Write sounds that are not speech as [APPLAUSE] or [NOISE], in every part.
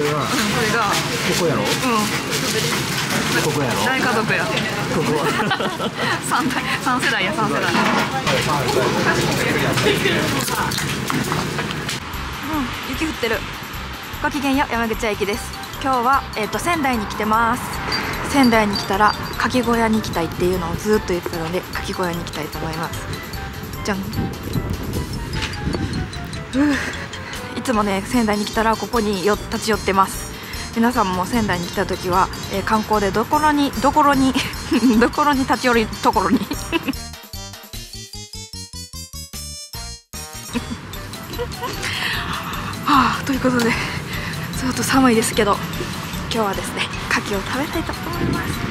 これは。これが。ここやろ？うん。ここやろ？大家族や。ここ代。三世代や三世代。うん。雪降ってる。ごきげんよう山口駅です。今日は、えー、と仙台に来てます。仙台に来たらかき小屋に行きたいっていうのをずっと言ってたのでかき小屋に行きたいと思います。じゃんいつもね仙台に来たらここによ立ち寄ってます。皆さんも仙台に来た時は、えー観光でどころに [LAUGHS] どころに [LAUGHS] どころに立ち寄るところに。[LAUGHS] はあということでちょっと寒いですけど今日はですね牡蠣を食べたいと思います。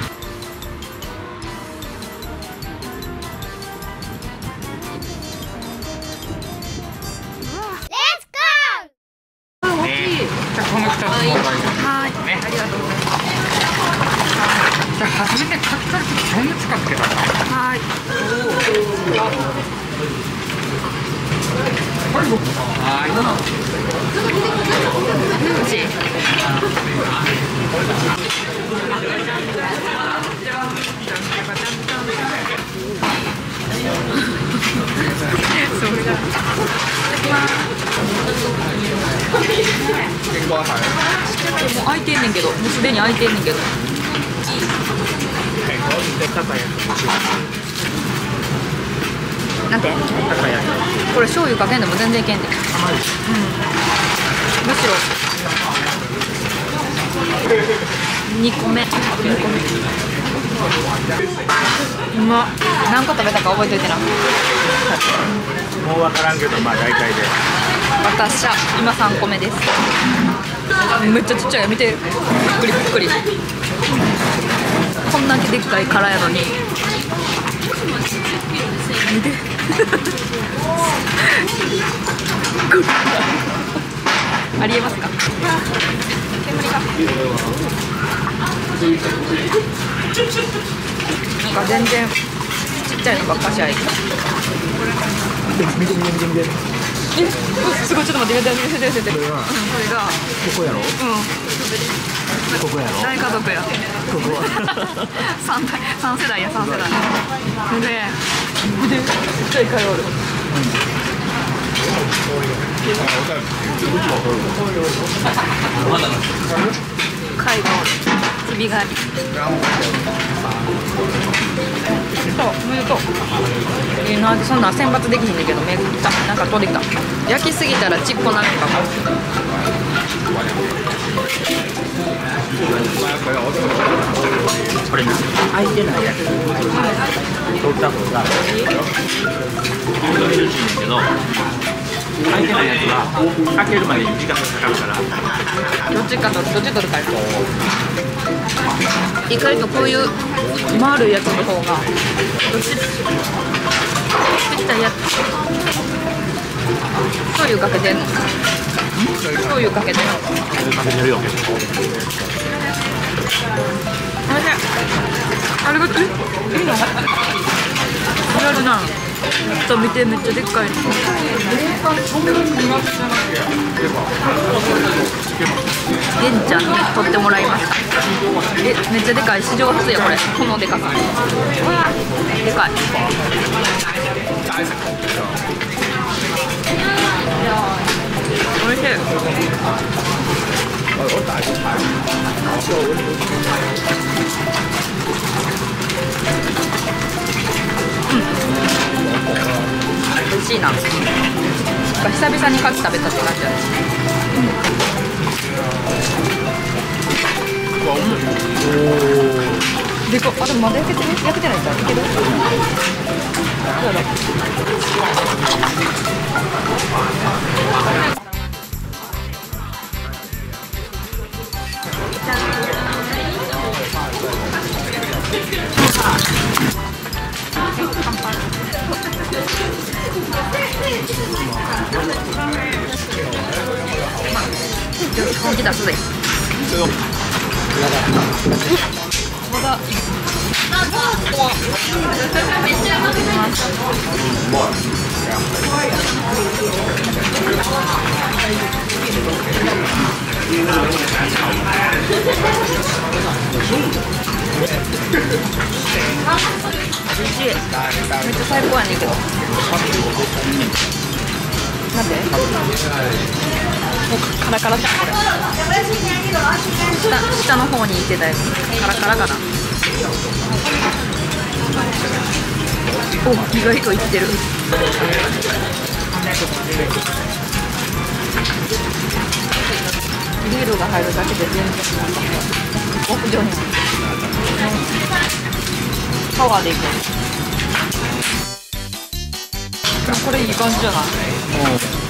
もう開い。てんねんけどもうすでに開いてんねんけどなんて？これ醤油かけんでも全然いけんで、うん、むしろ。2個目。2個目。うまっ。何個食べたか覚えといてな。もう分からんけどまあ大体で。私は今3個目です。めっちゃちっちゃい。よ見て。びっくりびっくり。こんだけでっかい殻やのに。見てありえますか？煙がなんか全然ちっちゃいのばっかしあい見て。見て見て見てえすごいちょっと待って見て見て見て。見てこれが。ここやろ？うんここやろ？大家族や。ここは。[LAUGHS] 三代三世代や三世代。ででちっちゃい貝おる。貝がおる。ひびがありそうおめでとうえー、なんでそんなん選抜できひんねんけどめっちゃなんか取れた。焼きすぎたらちっこなるんかも。これな開いてない。やつ取った方が。ヘルシーねんけど開いてないやつ。は開けるまでに時間がかかるから。どっちかとどっち取るか意外とこういう丸いやつの方がどっちちっちゃいやつ醤油かけてんの醤油かけてんのかけてるよおいしいあれ。がえいいのやるなちょっと見てめっちゃでっかいのげんちゃんに取ってもらいました。えめっちゃでかい。史上初やこれ。このでかさ。でかい。おいしい。美味しいな。久々に牡蠣食べたって感じだね。でかあでもまだ焼けてね焼けてないじゃんいけるそうだ本気出すぜめっちゃ最高やねんけど。待って。もうカラカラじゃんこれ下下の方に行ってたやつカラカラかなお意外といってるビールが入るだ。けで全然極上になるパワーでいくこれいい感じじゃない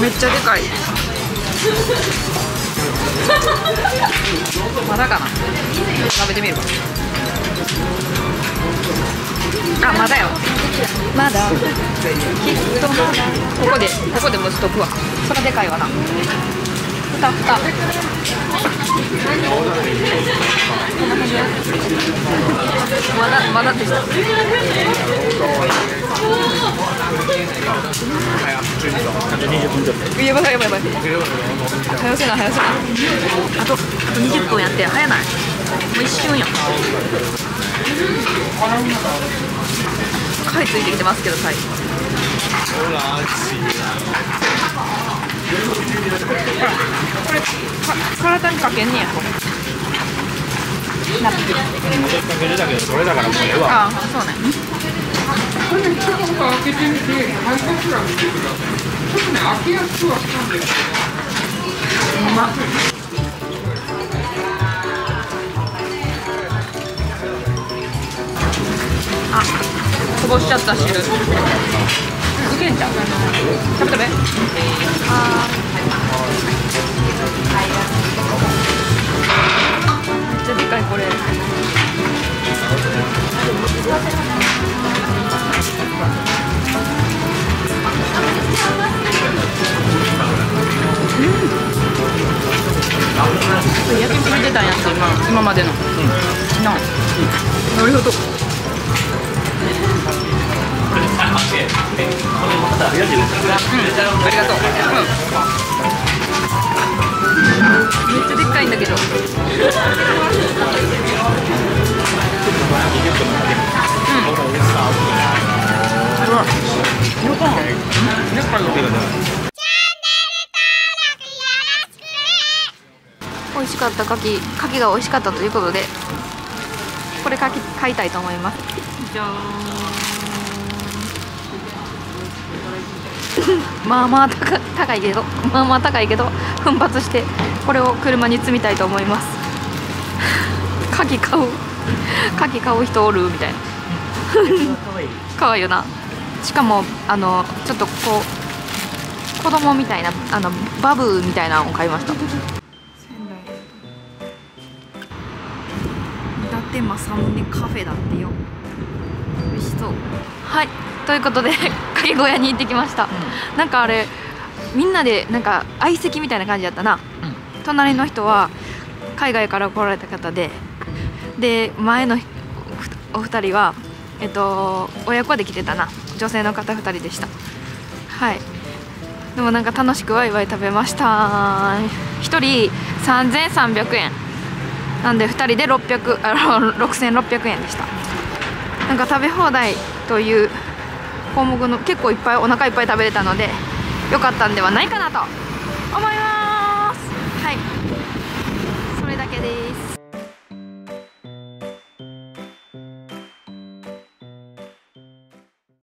めっちゃでかい。まだかな？食べてみるか。あまだよ。まだ？きっとまだ。ここでここで蒸しとくわ。それでかいわなふたふたまだまだってした。やばいやばいやばい早せな早せなあとあと20分やって早ないもう一瞬や貝ついてきてますけど貝体にかけんねやナップかけるだけどそれだからもうええわああそうねこれねちょっと開けてみて配達欄見てくださいちょっとね開けやすくはしたんですけどうまあこぼしちゃった汁。けんちゃん。食べ食べめっちゃでかいこれ。ありがとうめっちゃでっかいん。だけど美味しかった牡蠣牡蠣が美味しかったということでこれ書き買いたいと思いますじゃーん。まあまあ高高いけどまあまあ高いけど奮発してこれを車に積みたいと思います。[LAUGHS] 牡蠣買う牡蠣買う人おるみたいな。かわいいよな。しかもあのちょっとこう子供みたいなあのバブーみたいなのを買いました。伊達政宗カフェだってよ。美味しそう。はいということでかけ小屋に行ってきました、なんかあれみんなでなんか相席みたいな感じだったな、隣の人は海外から来られた方でで前のお二人はえっと親子で来てたな。女性の方2人でした。はい。でもなんか楽しくワイワイ食べました。1人3300円。なんで2人で600あ6600円でした。なんか食べ放題という項目の結構いっぱいお腹いっぱい食べれたので良かったんではないかなと思います。